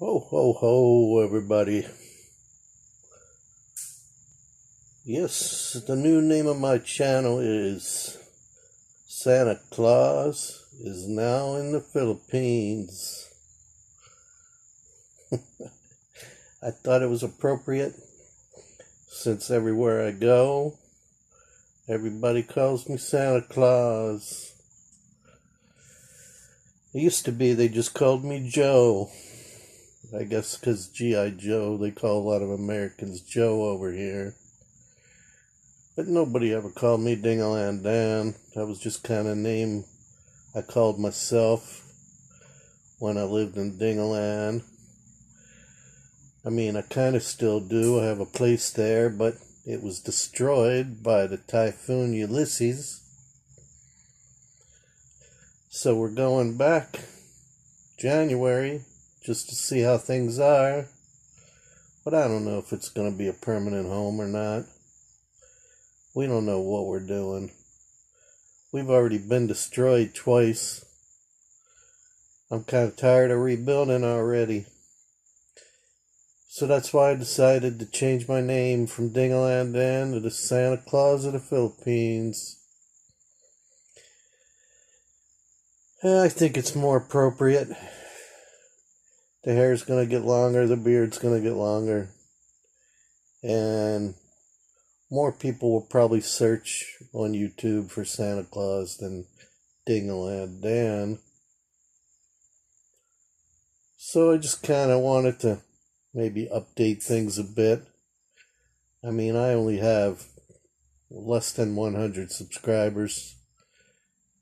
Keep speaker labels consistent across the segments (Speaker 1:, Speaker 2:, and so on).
Speaker 1: Ho, ho, ho, everybody. Yes, the new name of my channel is Santa Claus is now in the Philippines. I thought it was appropriate since everywhere I go, everybody calls me Santa Claus. It used to be they just called me Joe. I guess because G.I. Joe, they call a lot of Americans Joe over here. But nobody ever called me Dingalan Dan. That was just kind of name I called myself when I lived in Dingalan. I mean, I kind of still do. I have a place there, but it was destroyed by the typhoon Ulysses. So we're going back January just to see how things are. But I don't know if it's going to be a permanent home or not. We don't know what we're doing. We've already been destroyed twice. I'm kind of tired of rebuilding already. So that's why I decided to change my name from Dingalan Dan to the Santa Claus of the Philippines. I think it's more appropriate. The hair's going to get longer, the beard's going to get longer. And more people will probably search on YouTube for Santa Claus than Dingalan Dan. So I just kind of wanted to maybe update things a bit. I mean, I only have less than 100 subscribers.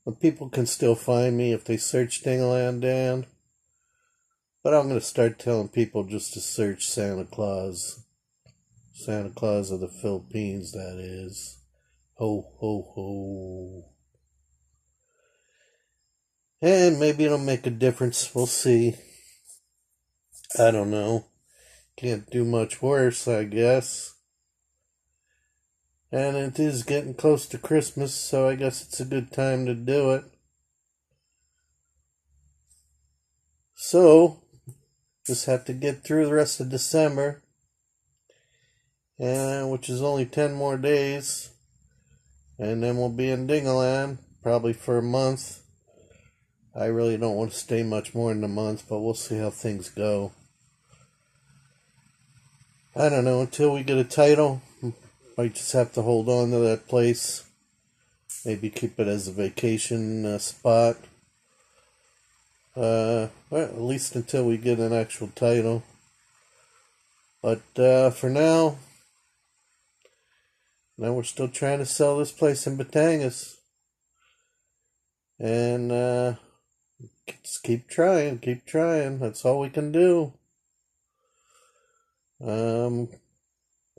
Speaker 1: But people can still find me if they search Dingalan Dan. But I'm going to start telling people just to search Santa Claus. Santa Claus of the Philippines, that is. Ho, ho, ho. And maybe it'll make a difference. We'll see. I don't know. Can't do much worse, I guess. And it is getting close to Christmas, so I guess it's a good time to do it. So, just have to get through the rest of December, and which is only 10 more days. And then we'll be in Dingalan, probably for a month. I really don't want to stay much more than a month, but we'll see how things go. I don't know, until we get a title, might just have to hold on to that place. Maybe keep it as a vacation uh, spot. Uh, well, at least until we get an actual title. But uh, for now, now we're still trying to sell this place in Batangas. And uh, just keep trying, keep trying. That's all we can do. Um,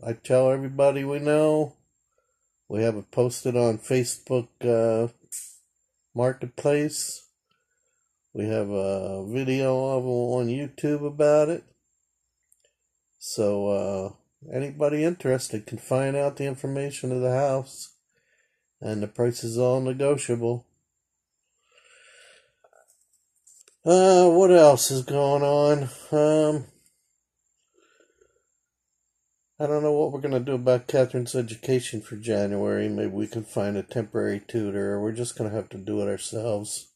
Speaker 1: I tell everybody we know. We have it posted on Facebook uh, Marketplace. We have a video of on YouTube about it. So uh, anybody interested can find out the information of the house, and the price is all negotiable. Uh, what else is going on? Um, I don't know what we're going to do about Catherine's education for January. Maybe we can find a temporary tutor, or we're just going to have to do it ourselves.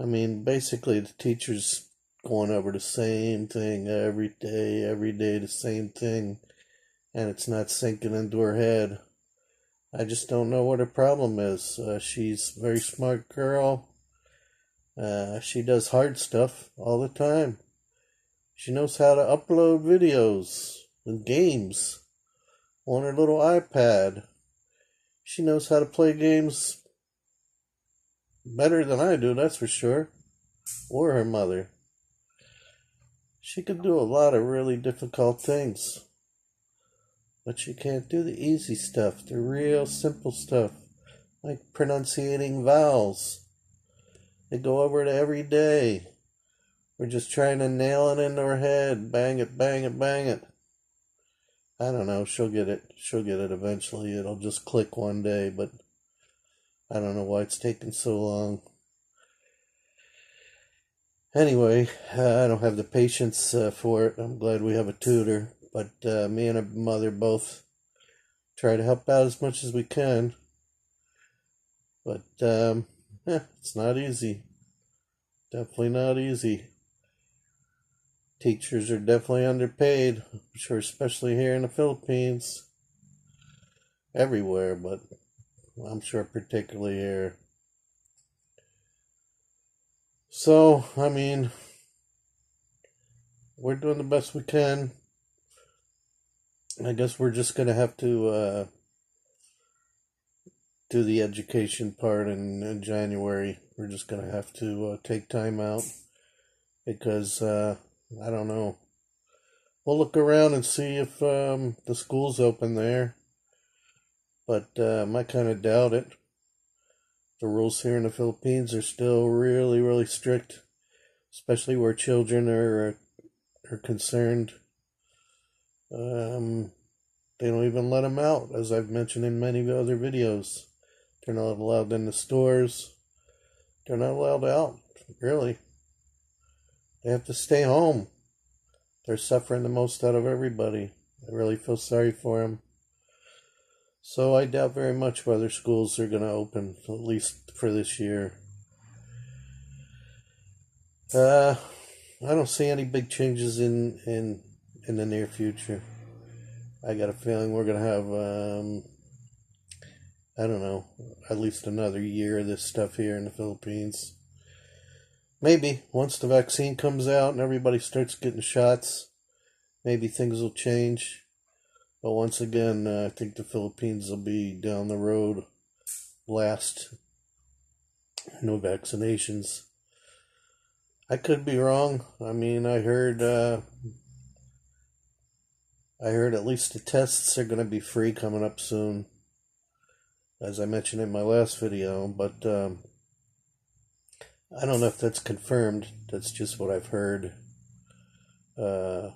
Speaker 1: I mean, basically, the teacher's going over the same thing every day, every day, the same thing, and it's not sinking into her head. I just don't know what her problem is. Uh, she's a very smart girl. Uh, she does hard stuff all the time. She knows how to upload videos and games on her little iPad. She knows how to play games better than I do, that's for sure. Or her mother. She can do a lot of really difficult things. But she can't do the easy stuff, the real simple stuff, like pronunciating vowels. They go over it every day. We're just trying to nail it into her head, bang it, bang it, bang it. I don't know. She'll get it. She'll get it eventually. It'll just click one day, but I don't know why it's taking so long. Anyway, uh, I don't have the patience uh, for it. I'm glad we have a tutor, but uh, me and her mother both try to help out as much as we can. But um, eh, it's not easy. Definitely not easy. Teachers are definitely underpaid. I'm sure, especially here in the Philippines. Everywhere, but I'm sure particularly here. So, I mean, we're doing the best we can. I guess we're just going to have to uh, do the education part in, in January. We're just going to have to uh, take time out because uh, I don't know. We'll look around and see if um, the school's open there, but um, I kind of doubt it. The rules here in the Philippines are still really, really strict, especially where children are are concerned. Um, they don't even let them out, as I've mentioned in many other videos. They're not allowed in the stores. They're not allowed out, really. They have to stay home. They're suffering the most out of everybody. I really feel sorry for them. So I doubt very much whether schools are going to open, at least for this year. Uh, I don't see any big changes in in in the near future. I got a feeling we're going to have, um, I don't know, at least another year of this stuff here in the Philippines. Maybe once the vaccine comes out and everybody starts getting shots, maybe things will change. But once again, uh, I think the Philippines will be down the road last. No vaccinations. I could be wrong. I mean, I heard uh, I heard at least the tests are going to be free coming up soon, as I mentioned in my last video, but um, I don't know if that's confirmed. That's just what I've heard. Uh,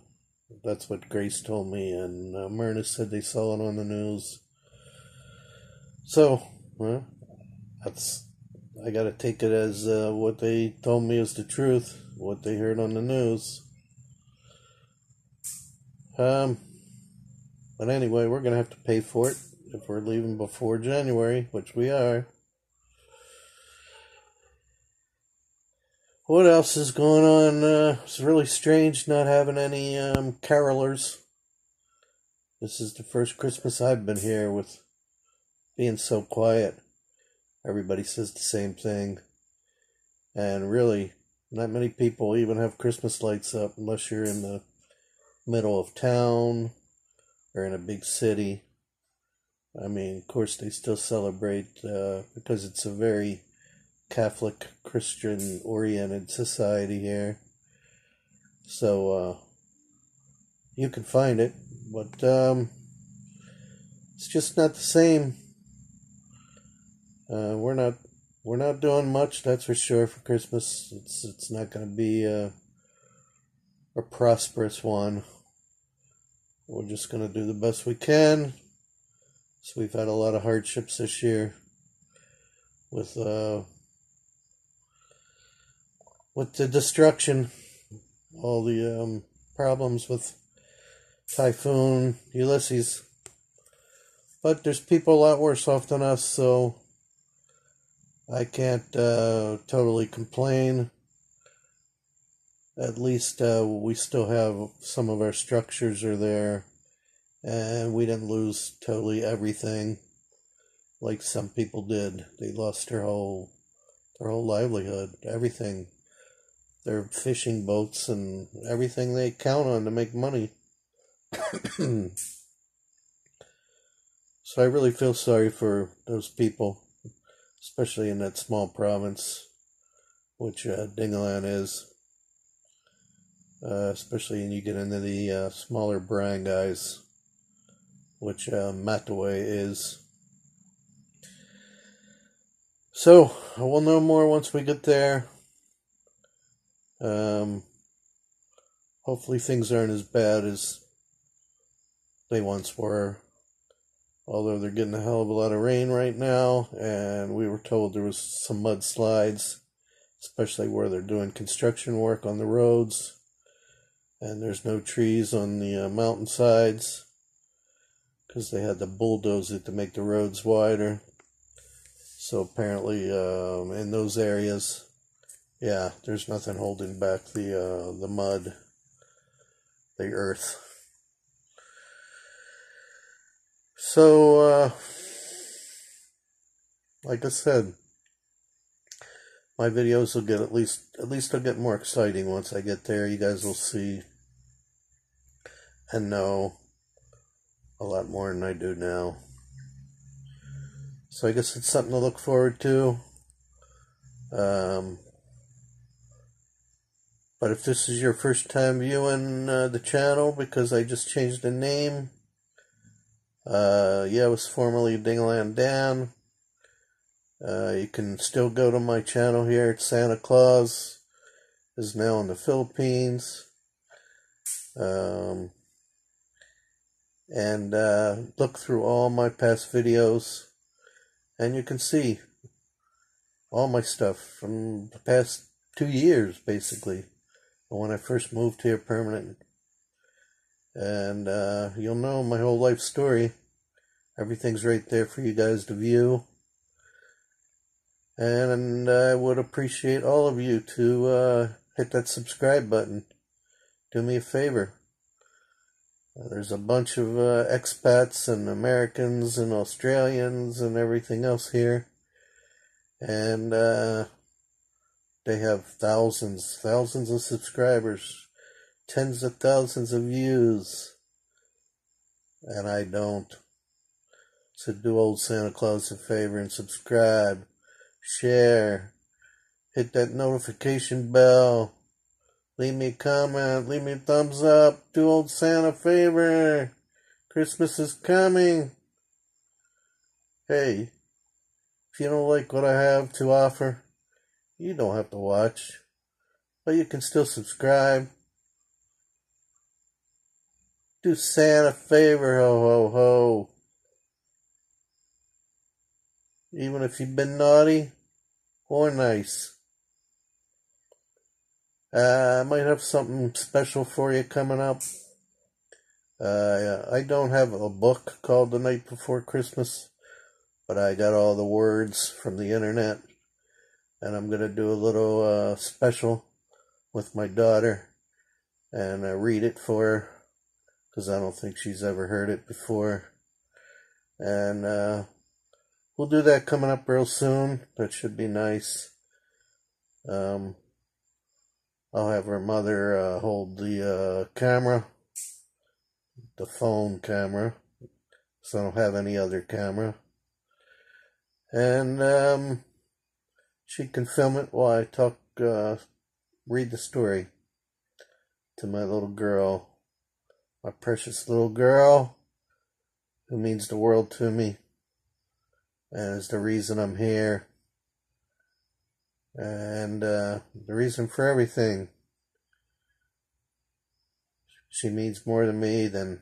Speaker 1: that's what Grace told me, and uh, Myrna said they saw it on the news. So, well, that's I got to take it as uh, what they told me is the truth, what they heard on the news. Um, but anyway, we're to have to pay for it if we're leaving before January, which we are. What else is going on? Uh, it's really strange not having any um, carolers. This is the first Christmas I've been here with being so quiet. Everybody says the same thing. And really, not many people even have Christmas lights up unless you're in the middle of town or in a big city. I mean, of course, they still celebrate uh, because it's a very Catholic Christian oriented society here. So uh, you can find it, but um, it's just not the same. Uh, we're not we're not doing much, that's for sure. For Christmas, it's it's not going to be a, a prosperous one. We're just going to do the best we can. So we've had a lot of hardships this year with uh, with the destruction, all the um, problems with Typhoon Ulysses. But there's people a lot worse off than us, so I can't uh, totally complain. At least uh, we still have some of our structures are there and we didn't lose totally everything like some people did. They lost their whole their whole livelihood everything their fishing boats and everything they count on to make money so i really feel sorry for those people especially in that small province which uh, dingalan is uh, especially when you get into the uh, smaller barangays, which uh, Matawe is. So, we'll know more once we get there. Um, hopefully, things aren't as bad as they once were. Although they're getting a hell of a lot of rain right now, and we were told there was some mudslides especially where they're doing construction work on the roads and there's no trees on the uh, mountainsides because they had to bulldoze it to make the roads wider. So apparently, um, in those areas, yeah, there's nothing holding back the uh, the mud, the earth. So, uh, like I said, my videos will get at least at least they'll get more exciting once I get there. You guys will see and know a lot more than I do now. So I guess it's something to look forward to. Um, but if this is your first time viewing uh, the channel because I just changed the name, uh, yeah, it was formerly Dingalan Dan. Uh, you can still go to my channel here at Santa Claus is now in the Philippines. Um, and uh, look through all my past videos and you can see all my stuff from the past two years basically when I first moved here permanent and uh, you'll know my whole life story. Everything's right there for you guys to view. And I would appreciate all of you to uh, hit that subscribe button. Do me a favor. Uh, there's a bunch of uh, expats and Americans and Australians and everything else here. And uh, they have thousands, thousands of subscribers, tens of thousands of views. And I don't. So do old Santa Claus a favor and subscribe, share, hit that notification bell Leave me a comment. Leave me a thumbs up. Do old Santa a favor. Christmas is coming. Hey, if you don't like what I have to offer, you don't have to watch. But you can still subscribe. Do Santa a favor, ho ho ho. Even if you've been naughty or nice. Uh, I might have something special for you coming up. Uh, I don't have a book called The Night Before Christmas, but I got all the words from the internet, and I'm going to do a little uh, special with my daughter and uh, read it for her because I don't think she's ever heard it before. And uh, we'll do that coming up real soon. That should be nice. Um, I'll have her mother uh, hold the uh, camera, the phone camera, so I don't have any other camera. And um, she can film it while I talk, uh, read the story to my little girl, my precious little girl, who means the world to me and is the reason I'm here and uh, the reason for everything. She means more to me than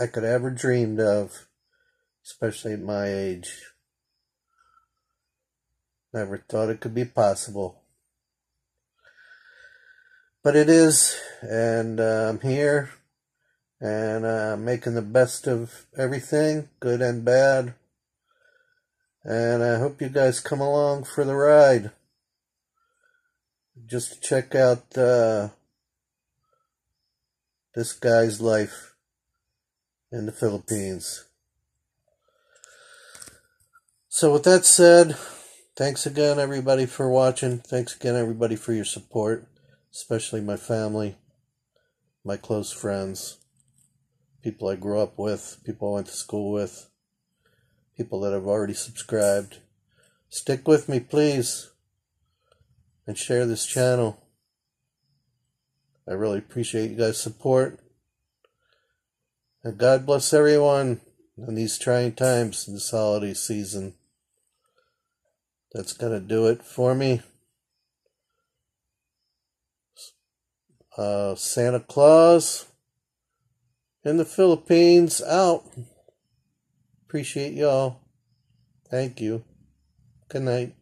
Speaker 1: I could ever dreamed of, especially at my age. Never thought it could be possible. But it is, and uh, I'm here, and uh, making the best of everything, good and bad. And I hope you guys come along for the ride. Just to check out uh, this guy's life in the Philippines. So, with that said, thanks again, everybody, for watching. Thanks again, everybody, for your support, especially my family, my close friends, people I grew up with, people I went to school with people that have already subscribed. Stick with me, please, and share this channel. I really appreciate you guys' support. And God bless everyone in these trying times in this holiday season. That's going to do it for me. Uh, Santa Claus in the Philippines out. Appreciate y'all. Thank you. Good night.